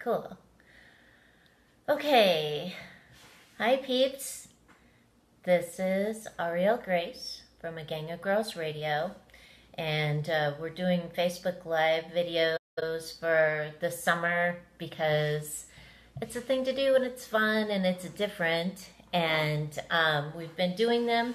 Cool. Okay. Hi, peeps. This is Auriel Grace from A Gang of Girls Radio, and uh, we're doing Facebook Live videos for the summer because it's a thing to do and it's fun and it's different. And um, we've been doing them.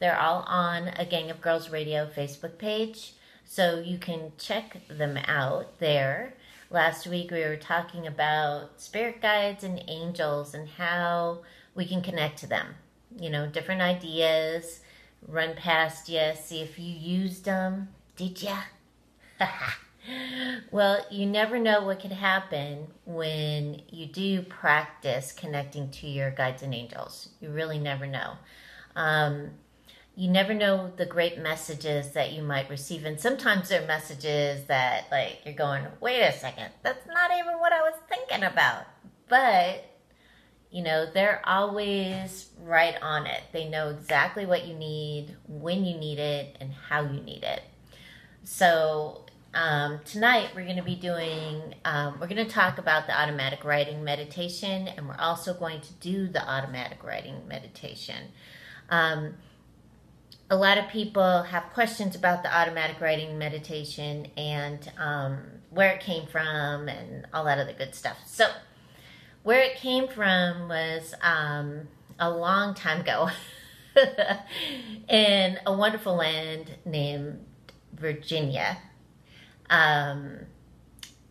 They're all on A Gang of Girls Radio Facebook page, so you can check them out there. Last week we were talking about spirit guides and angels and how we can connect to them. You know, different ideas, run past you, see if you used them. Did ya? well, you never know what could happen when you do practice connecting to your guides and angels. You really never know. Um, you never know the great messages that you might receive. And sometimes they're messages that, like, you're going, wait a second, that's not even what I was thinking about. But, you know, they're always right on it. They know exactly what you need, when you need it, and how you need it. So, um, tonight we're going to be doing, um, we're going to talk about the automatic writing meditation, and we're also going to do the automatic writing meditation. Um, a lot of people have questions about the automatic writing meditation and um, where it came from and all that other good stuff. So, where it came from was um, a long time ago in a wonderful land named Virginia. Um,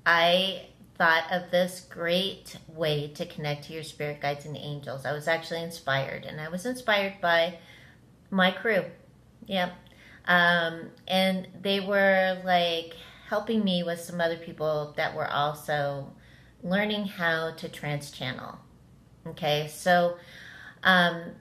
I thought of this great way to connect to your spirit guides and angels. I was actually inspired, and I was inspired by my crew Yep. Um, and they were like helping me with some other people that were also learning how to trance channel. Okay, so um,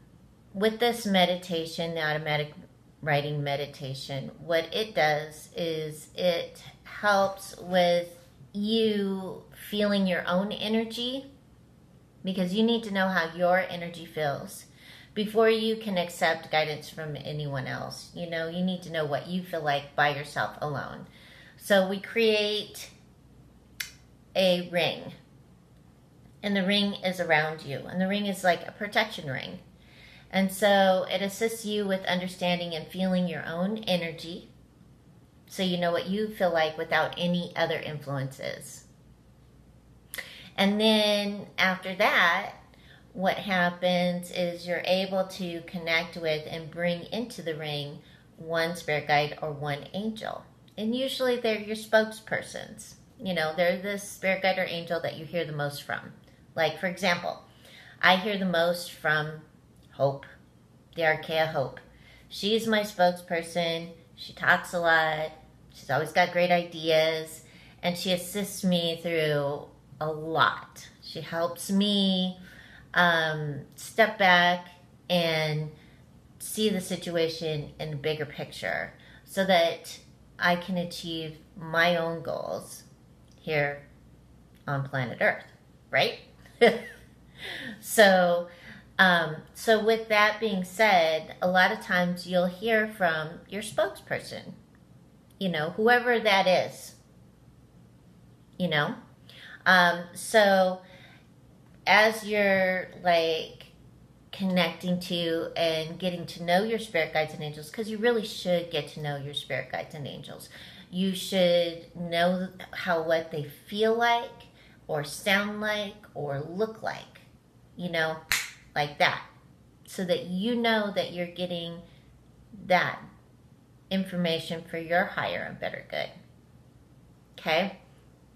with this meditation, the automatic writing meditation, what it does is it helps with you feeling your own energy because you need to know how your energy feels before you can accept guidance from anyone else. You know, you need to know what you feel like by yourself alone. So we create a ring. And the ring is around you. And the ring is like a protection ring. And so it assists you with understanding and feeling your own energy so you know what you feel like without any other influences. And then after that, what happens is you're able to connect with and bring into the ring one spirit guide or one angel. And usually they're your spokespersons. You know, they're the spirit guide or angel that you hear the most from. Like, for example, I hear the most from Hope, the Archeia Hope. She's my spokesperson. She talks a lot. She's always got great ideas. And she assists me through a lot. She helps me um, step back and see the situation in a bigger picture so that I can achieve my own goals here on planet Earth, right? so, um, so with that being said, a lot of times you'll hear from your spokesperson, you know, whoever that is, you know. Um, so as you're like connecting to and getting to know your spirit guides and angels, because you really should get to know your spirit guides and angels. You should know how what they feel like, or sound like, or look like, you know, like that, so that you know that you're getting that information for your higher and better good. Okay?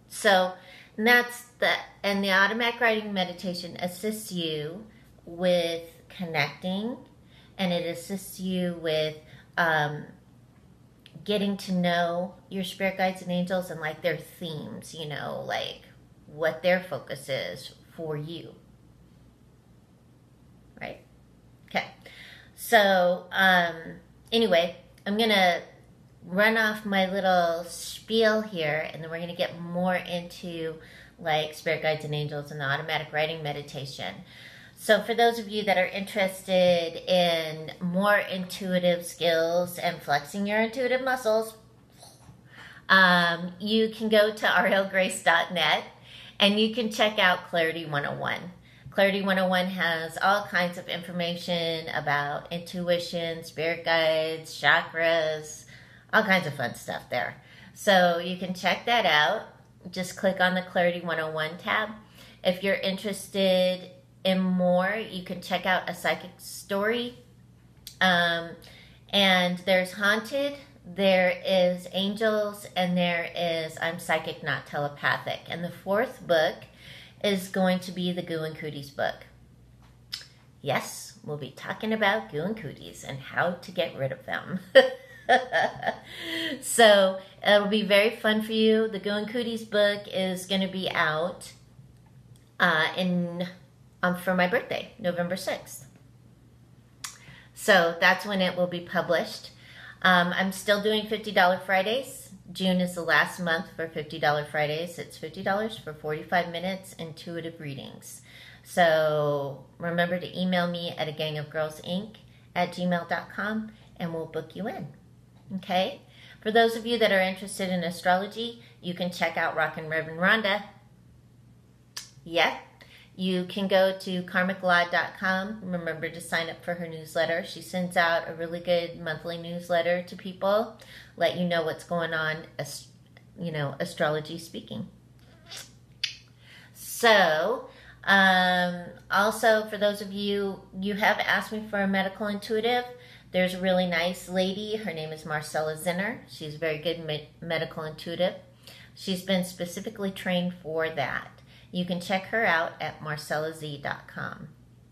So, and that's the and the automatic writing meditation assists you with connecting and it assists you with um, getting to know your spirit guides and angels and like their themes, you know, like what their focus is for you. Right? Okay. So, um, anyway, I'm going to run off my little spiel here, and then we're going to get more into like spirit guides and angels and the automatic writing meditation. So, for those of you that are interested in more intuitive skills and flexing your intuitive muscles, um, you can go to aurielgrace.net And you can check out Clarity 101. Clarity 101 has all kinds of information about intuition, spirit guides, chakras, all kinds of fun stuff there. So you can check that out. Just click on the Clarity 101 tab. If you're interested in more, you can check out a psychic story. Um, and there's Haunted, there is Angels, and there is I'm Psychic, Not Telepathic. And the fourth book is going to be the Goo and Cooties book. Yes, we'll be talking about Goo and Cooties and how to get rid of them. so it'll be very fun for you. The Goo and Cooties book is going to be out uh, in um, for my birthday, November 6th. So that's when it will be published. Um, I'm still doing $50 Fridays. June is the last month for $50 Fridays. It's $50 for 45 minutes intuitive readings. So remember to email me at a gang of girls inc at gmail.com and we'll book you in. Okay? For those of you that are interested in astrology, you can check out Rockin' Reverend Rhonda. Yep, you can go to karmiclaw.com. Remember to sign up for her newsletter. She sends out a really good monthly newsletter to people, let you know what's going on, you know, astrology speaking. So, um, also for those of you, you have asked me for a medical intuitive. There's a really nice lady. Her name is Marcella Zinner. She's very good me- medical intuitive. She's been specifically trained for that. You can check her out at marcellaz.com.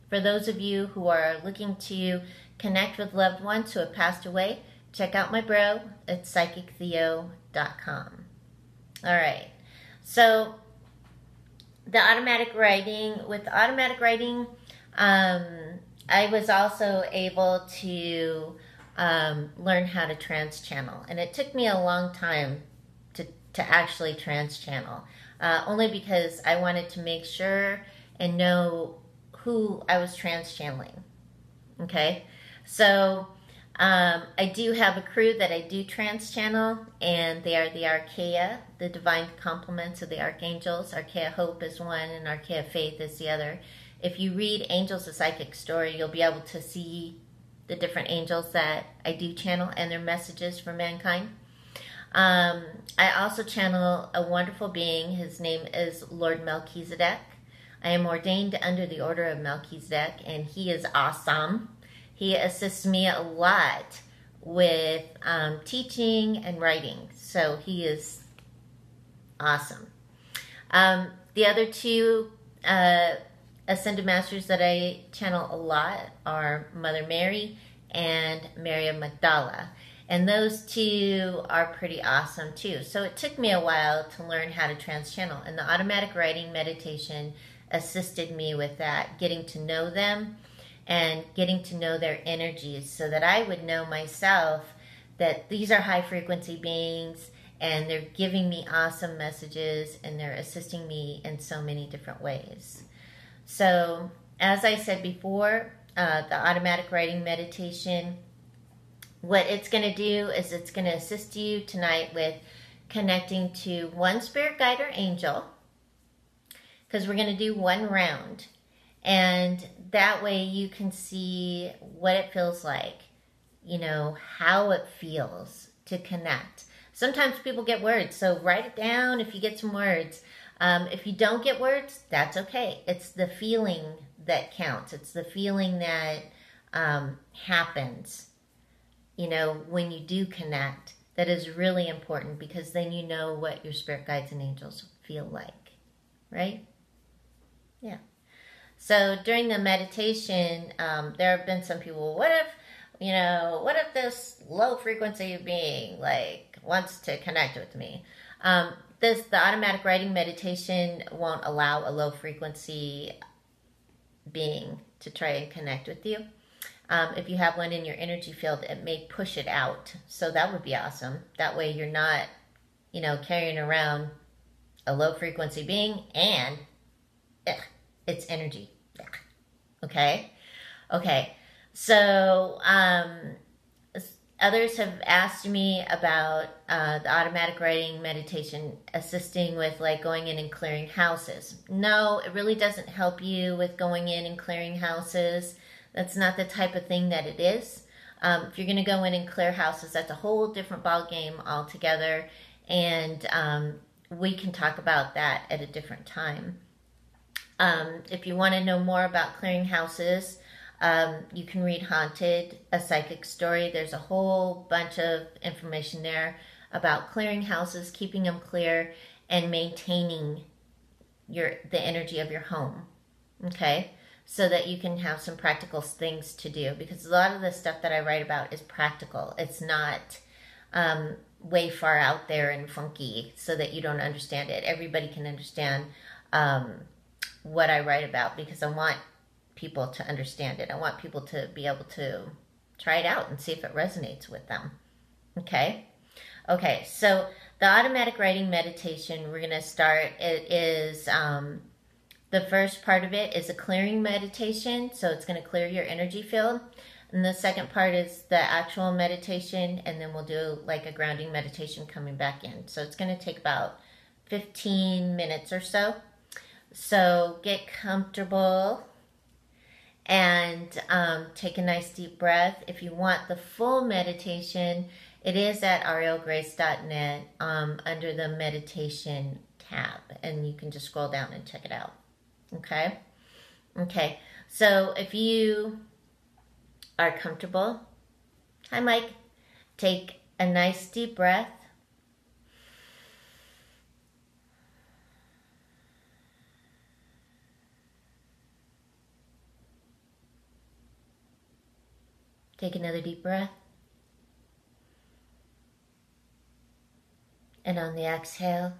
For those of you who are looking to connect with loved ones who have passed away, check out my bro at psychictheo.com. All right. So the automatic writing with automatic writing, um, I was also able to um, learn how to trance channel, and it took me a long time to to actually trance channel uh, only because I wanted to make sure and know who I was trance channeling. Okay, so um, I do have a crew that I do trance channel, and they are the Archeia, the divine complements of the archangels. Archeia Hope is one, and Archeia Faith is the other. If you read Angels a Psychic Story, you'll be able to see the different angels that I do channel and their messages for mankind. Um, I also channel a wonderful being. His name is Lord Melchizedek. I am ordained under the order of Melchizedek, and he is awesome. He assists me a lot with um, teaching and writing, so he is awesome. Um, the other two uh, Ascended Masters that I channel a lot are Mother Mary and Mary of Magdala. And those two are pretty awesome too. So it took me a while to learn how to trance channel. And the automatic writing meditation assisted me with that, getting to know them and getting to know their energies so that I would know myself that these are high frequency beings and they're giving me awesome messages and they're assisting me in so many different ways. So, as I said before, uh, the automatic writing meditation what it's going to do is it's going to assist you tonight with connecting to one spirit guide or angel because we're going to do one round. And that way you can see what it feels like, you know, how it feels to connect. Sometimes people get words, so write it down if you get some words. Um, if you don't get words, that's okay. It's the feeling that counts, it's the feeling that um, happens you know, when you do connect, that is really important because then you know what your spirit guides and angels feel like, right? Yeah. So during the meditation, um, there have been some people, what if, you know, what if this low frequency being like wants to connect with me? Um, this the automatic writing meditation won't allow a low frequency being to try and connect with you. Um, if you have one in your energy field, it may push it out. So that would be awesome. That way you're not, you know, carrying around a low frequency being and ugh, it's energy. Ugh. Okay? Okay. So, um, others have asked me about uh, the automatic writing meditation assisting with like going in and clearing houses. No, it really doesn't help you with going in and clearing houses. That's not the type of thing that it is. Um, if you're going to go in and clear houses, that's a whole different ball game altogether, and um, we can talk about that at a different time. Um, if you want to know more about clearing houses, um, you can read Haunted, a psychic story. There's a whole bunch of information there about clearing houses, keeping them clear, and maintaining your the energy of your home. Okay, so that you can have some practical things to do because a lot of the stuff that I write about is practical. It's not um, way far out there and funky so that you don't understand it. Everybody can understand um, what I write about because I want people to understand it. I want people to be able to try it out and see if it resonates with them. Okay? Okay, so the automatic writing meditation we're going to start it is um, the first part of it is a clearing meditation, so it's going to clear your energy field. And the second part is the actual meditation, and then we'll do like a grounding meditation coming back in. So it's going to take about 15 minutes or so. So get comfortable and um, take a nice deep breath. If you want the full meditation, it is at aurielgrace.net um, under the meditation tab, and you can just scroll down and check it out. Okay? Okay, so if you are comfortable, hi Mike, take a nice deep breath. Take another deep breath. And on the exhale,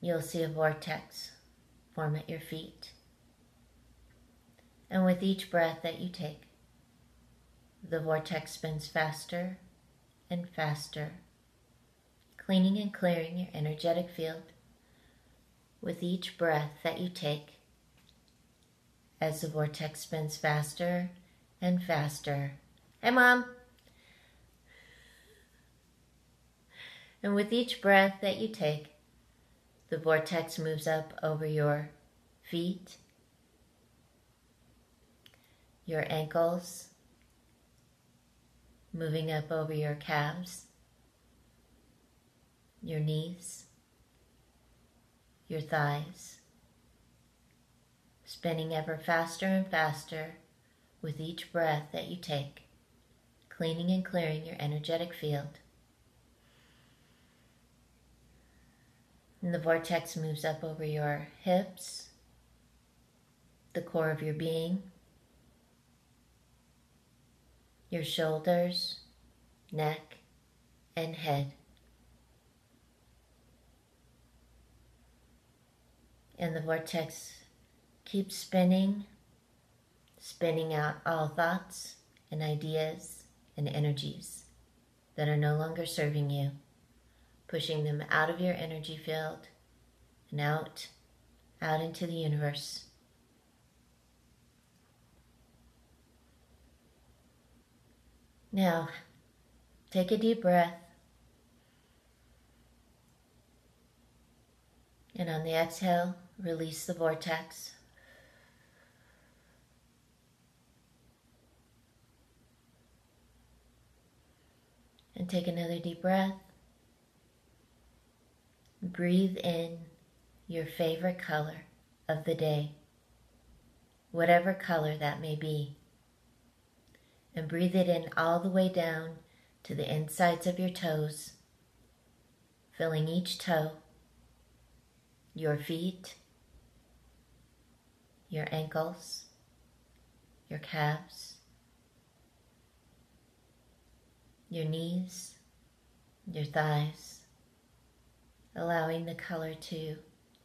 you'll see a vortex form at your feet. And with each breath that you take, the vortex spins faster and faster, cleaning and clearing your energetic field with each breath that you take as the vortex spins faster and faster. Hey, Mom. And with each breath that you take, the vortex moves up over your feet, your ankles, moving up over your calves, your knees, your thighs, spinning ever faster and faster with each breath that you take, cleaning and clearing your energetic field. And the vortex moves up over your hips, the core of your being, your shoulders, neck, and head. And the vortex keeps spinning spinning out all thoughts and ideas and energies that are no longer serving you, pushing them out of your energy field and out, out into the universe. Now, take a deep breath. And on the exhale, release the vortex. And take another deep breath. Breathe in your favorite color of the day, whatever color that may be. And breathe it in all the way down to the insides of your toes, filling each toe, your feet, your ankles, your calves, your knees, your thighs, allowing the color to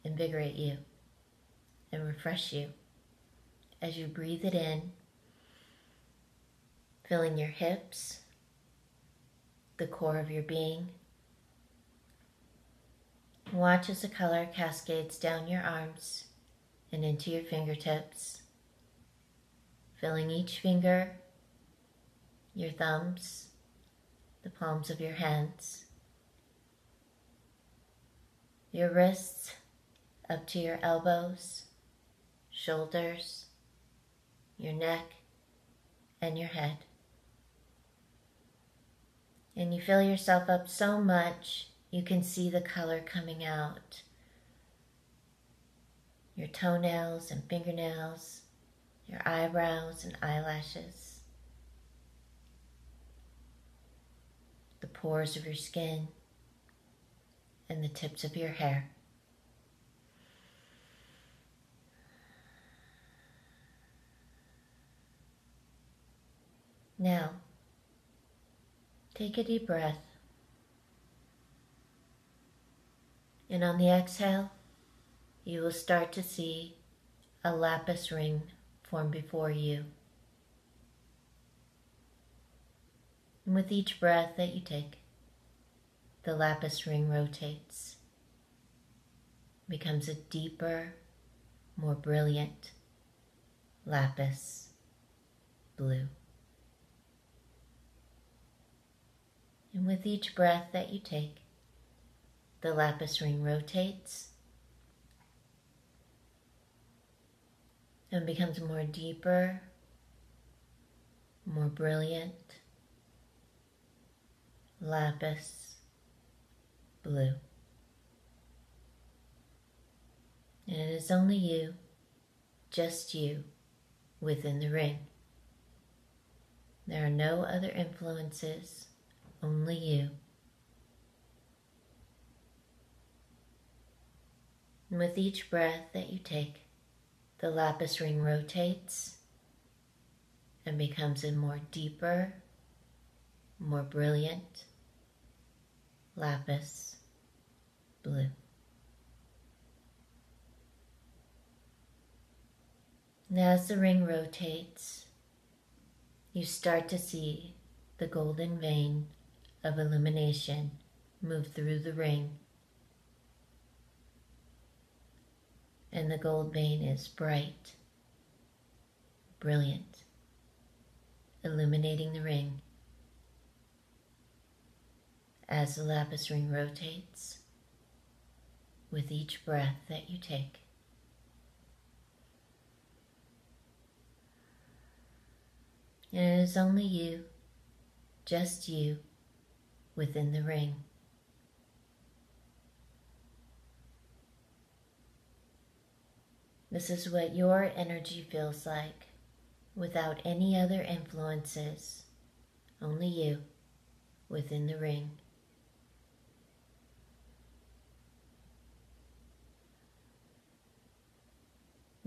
invigorate you and refresh you as you breathe it in, filling your hips, the core of your being. Watch as the color cascades down your arms and into your fingertips, filling each finger your thumbs, the palms of your hands, your wrists up to your elbows, shoulders, your neck, and your head. And you fill yourself up so much you can see the color coming out. Your toenails and fingernails, your eyebrows and eyelashes, the pores of your skin, and the tips of your hair. Now, take a deep breath. And on the exhale, you will start to see a lapis ring form before you. And with each breath that you take, the lapis ring rotates, becomes a deeper, more brilliant lapis blue. And with each breath that you take, the lapis ring rotates and becomes more deeper, more brilliant lapis blue. And it is only you, just you, within the ring. There are no other influences, only you. And with each breath that you take, the lapis ring rotates and becomes a more deeper, more brilliant lapis blue. And as the ring rotates, you start to see the golden vein of illumination move through the ring. And the gold vein is bright, brilliant, illuminating the ring as the lapis ring rotates with each breath that you take. And it is only you, just you, within the ring. This is what your energy feels like without any other influences, only you within the ring.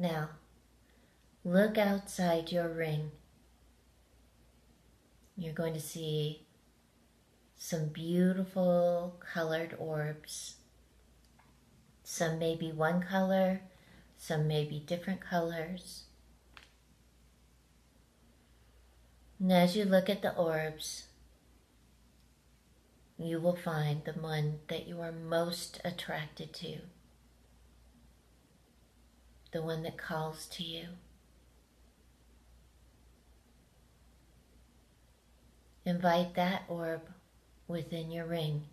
Now, look outside your ring. You're going to see some beautiful colored orbs. Some may be one color, some may be different colors. And as you look at the orbs, you will find the one that you are most attracted to the one that calls to you. Invite that orb within your ring.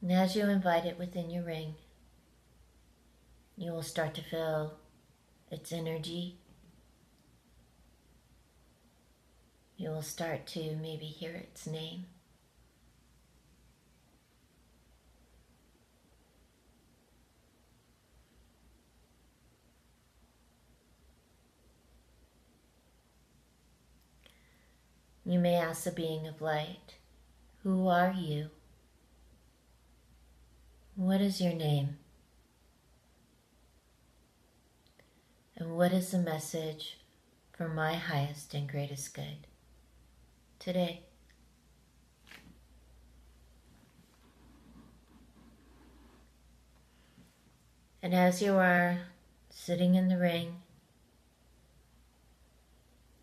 And as you invite it within your ring, you will start to feel its energy. You will start to maybe hear its name. You may ask the being of light, Who are you? What is your name? And what is the message for my highest and greatest good today? And as you are sitting in the ring,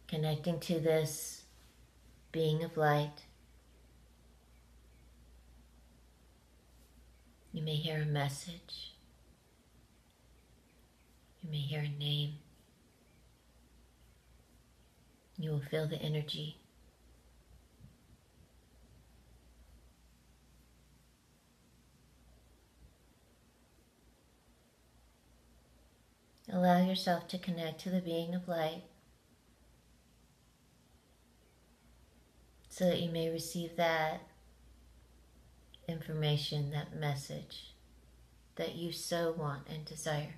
connecting to this being of light. You may hear a message. You may hear a name. You will feel the energy. Allow yourself to connect to the being of light so that you may receive that information, that message that you so want and desire.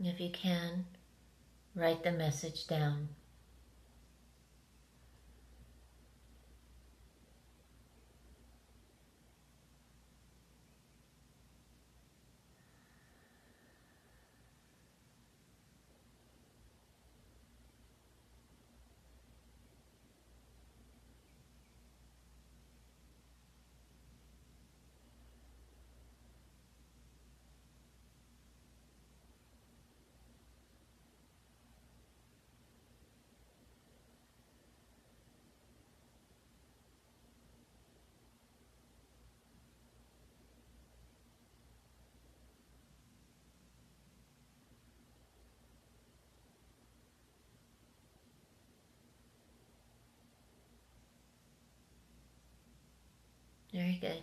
If you can, write the message down. Very good.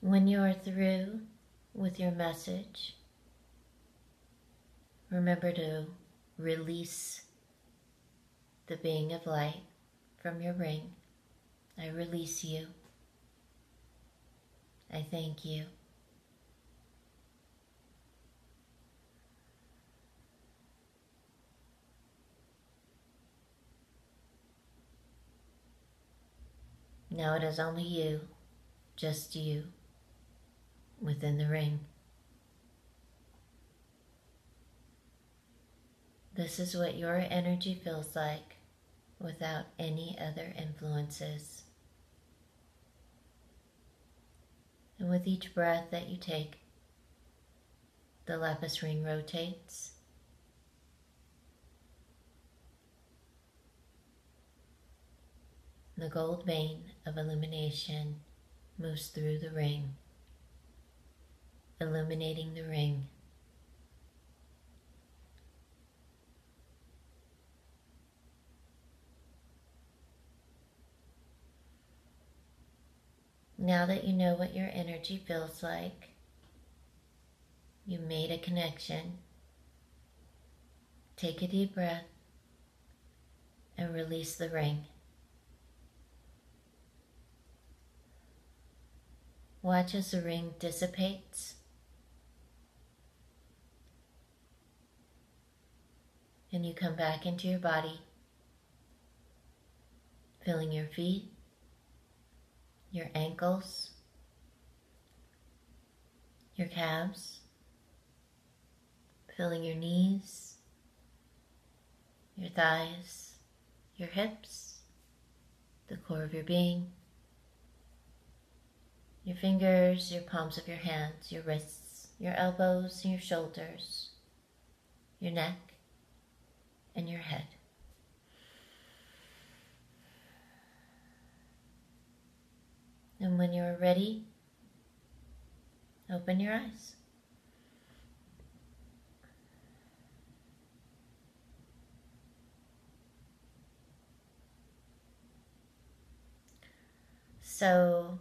When you are through with your message, remember to release the being of light from your ring. I release you. I thank you. Now it is only you, just you, within the ring. This is what your energy feels like without any other influences. And with each breath that you take, the lapis ring rotates The gold vein of illumination moves through the ring, illuminating the ring. Now that you know what your energy feels like, you made a connection. Take a deep breath and release the ring. Watch as the ring dissipates. And you come back into your body, feeling your feet, your ankles, your calves, feeling your knees, your thighs, your hips, the core of your being your fingers, your palms of your hands, your wrists, your elbows, your shoulders, your neck, and your head. And when you are ready, open your eyes. So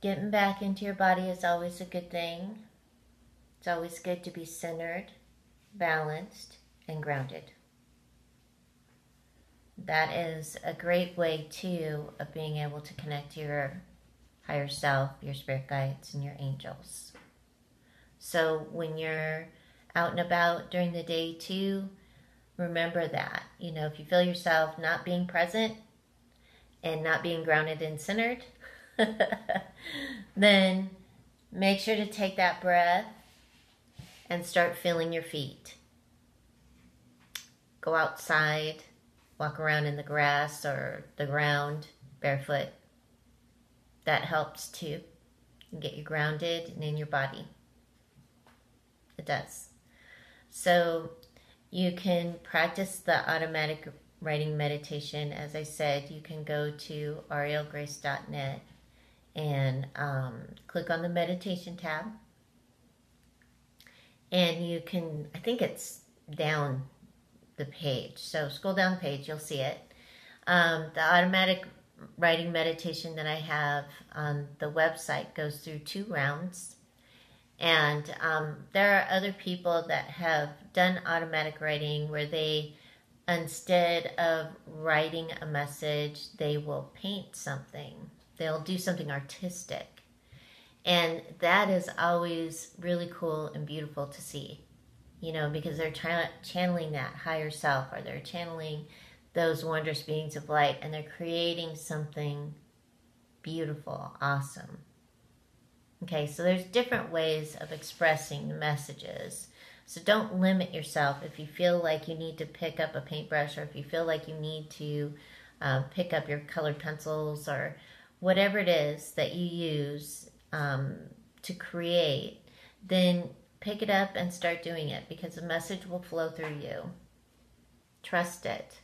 Getting back into your body is always a good thing. It's always good to be centered, balanced, and grounded. That is a great way, too, of being able to connect to your higher self, your spirit guides, and your angels. So when you're out and about during the day, too, remember that. You know, if you feel yourself not being present and not being grounded and centered, then make sure to take that breath and start feeling your feet. Go outside, walk around in the grass or the ground barefoot. That helps too. Get you grounded and in your body. It does. So you can practice the automatic writing meditation. As I said, you can go to aurielgrace.net and um, click on the meditation tab. And you can, I think it's down the page. So scroll down the page, you'll see it. Um, the automatic writing meditation that I have on the website goes through two rounds. And um, there are other people that have done automatic writing where they, instead of writing a message, they will paint something. They'll do something artistic. And that is always really cool and beautiful to see, you know, because they're channeling that higher self or they're channeling those wondrous beings of light and they're creating something beautiful, awesome. Okay, so there's different ways of expressing the messages. So don't limit yourself if you feel like you need to pick up a paintbrush or if you feel like you need to uh, pick up your colored pencils or whatever it is that you use um, to create, then pick it up and start doing it because the message will flow through you. Trust it.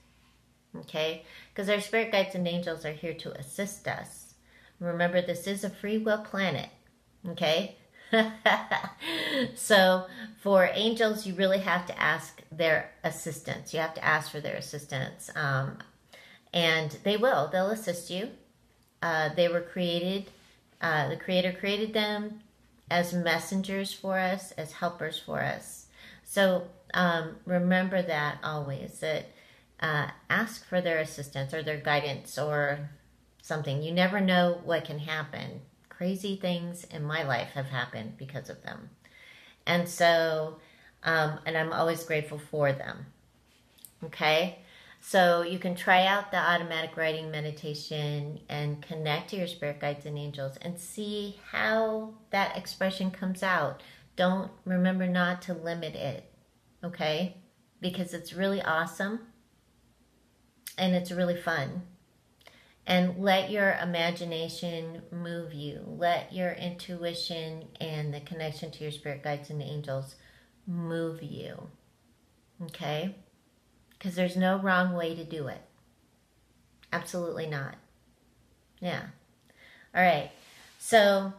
Okay? Because our spirit guides and angels are here to assist us. Remember, this is a free will planet. Okay? so for angels, you really have to ask their assistance. You have to ask for their assistance. Um, and they will, they'll assist you. Uh, they were created, uh, the Creator created them as messengers for us, as helpers for us. So um, remember that always that uh, ask for their assistance or their guidance or something. You never know what can happen crazy things in my life have happened because of them. And so, um, and I'm always grateful for them. Okay? So you can try out the automatic writing meditation and connect to your spirit guides and angels and see how that expression comes out. Don't remember not to limit it. Okay? Because it's really awesome and it's really fun and let your imagination move you. Let your intuition and the connection to your spirit guides and angels move you. Okay? Because there's no wrong way to do it. Absolutely not. Yeah. All right. So,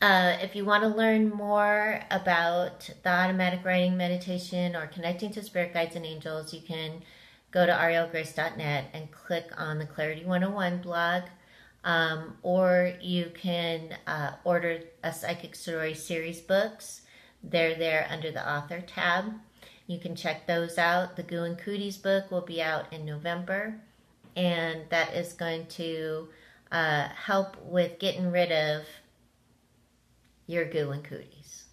uh, if you want to learn more about the automatic writing meditation or connecting to spirit guides and angels, you can go to aurielgrace.net and click on the Clarity 101 blog. Um, or you can uh, order a Psychic Story series books. They're there under the author tab. You can check those out. The Goo and Cooties book will be out in November, and that is going to uh, help with getting rid of your goo and cooties.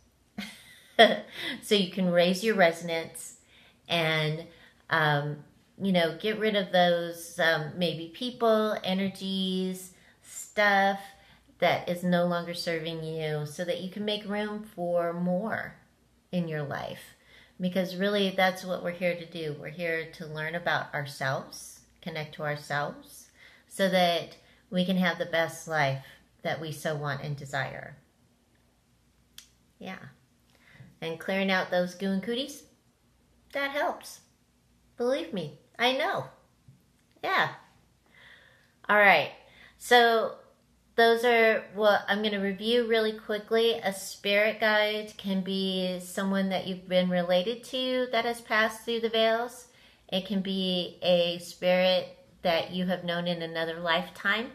so you can raise your resonance and um, you know, get rid of those um, maybe people, energies, stuff that is no longer serving you so that you can make room for more in your life. Because really, that's what we're here to do. We're here to learn about ourselves, connect to ourselves, so that we can have the best life that we so want and desire. Yeah. And clearing out those goo and cooties, that helps. Believe me, I know. Yeah. All right. So those are what I'm going to review really quickly. A spirit guide can be someone that you've been related to that has passed through the veils. It can be a spirit that you have known in another lifetime.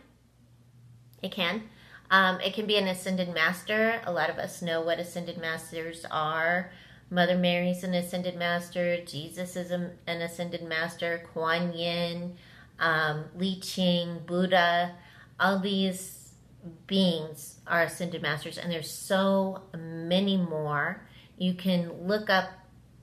It can. Um, it can be an ascended master. A lot of us know what ascended masters are. Mother Mary's an ascended master. Jesus is an ascended master. Kuan Yin, um, Li Ching, Buddha, all these beings are ascended masters, and there's so many more. You can look up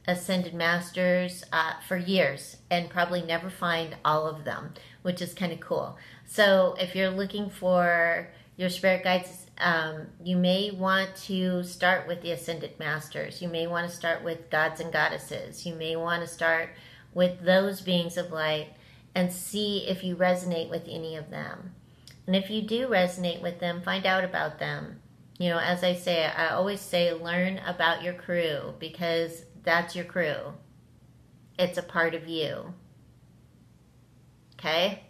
ascended masters uh, for years and probably never find all of them, which is kind of cool. So if you're looking for your spirit guides um, you may want to start with the ascended masters. You may want to start with gods and goddesses. You may want to start with those beings of light and see if you resonate with any of them. And if you do resonate with them, find out about them You know, as I say, I always say learn about your crew because that's your crew. It's a part of you. Okay?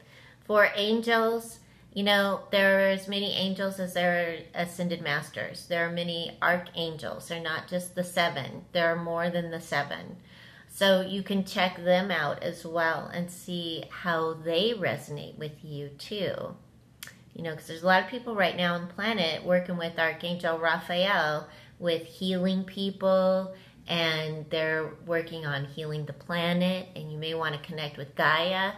For angels, you know, there are as many angels as there are ascended masters. There are many archangels. They're not just the seven, there are more than the seven. So you can check them out as well and see how they resonate with you too. You know, because there's a lot of people right now on the planet working with Archangel Raphael with healing people and they're working on healing the planet and you may want to connect with Gaia.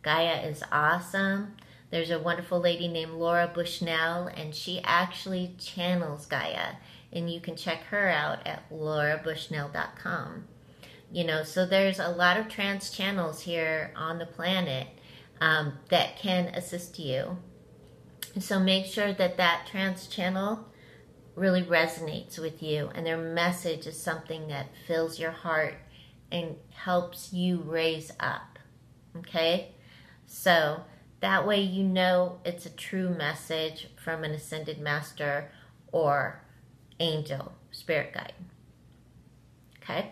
Gaia is awesome. There's a wonderful lady named Laura Bushnell and she actually channels Gaia and you can check her out at laurabushnell.com. You know, so there's a lot of trance channels here on the planet um, that can assist you. So make sure that that trance channel really resonates with you and their message is something that fills your heart and helps you raise up. Okay? So that way you know it's a true message from an ascended master or angel, spirit guide. Okay?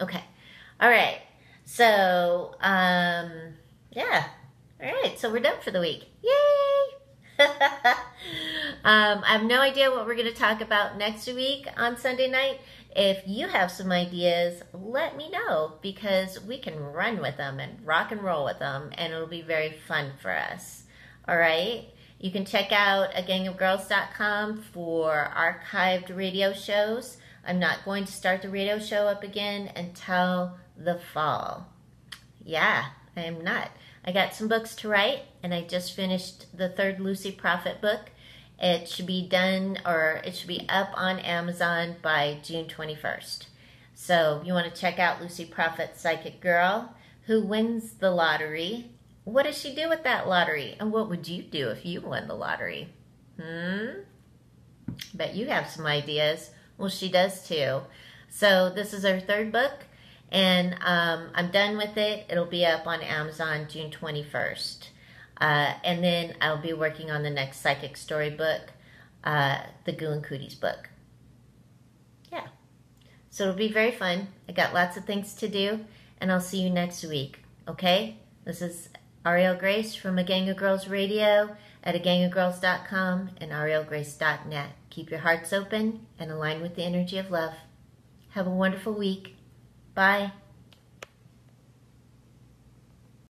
Okay. All right. So, um, yeah. All right. So we're done for the week. Yay! um, I have no idea what we're going to talk about next week on Sunday night. If you have some ideas, let me know because we can run with them and rock and roll with them, and it'll be very fun for us. All right. You can check out a gangofgirls.com for archived radio shows. I'm not going to start the radio show up again until the fall. Yeah, I am not. I got some books to write, and I just finished the third Lucy Prophet book. It should be done or it should be up on Amazon by June 21st. So you want to check out Lucy Prophet Psychic Girl, who wins the lottery. What does she do with that lottery? And what would you do if you won the lottery? Hmm? Bet you have some ideas. Well, she does too. So this is her third book, and um, I'm done with it. It'll be up on Amazon June 21st. Uh, and then I'll be working on the next psychic story book, uh, the Goo and Cooties book. Yeah. So it'll be very fun. I got lots of things to do, and I'll see you next week. Okay? This is Auriel Grace from A Gang of Girls Radio at agangofgirls.com and aurielgrace.net. Keep your hearts open and align with the energy of love. Have a wonderful week. Bye.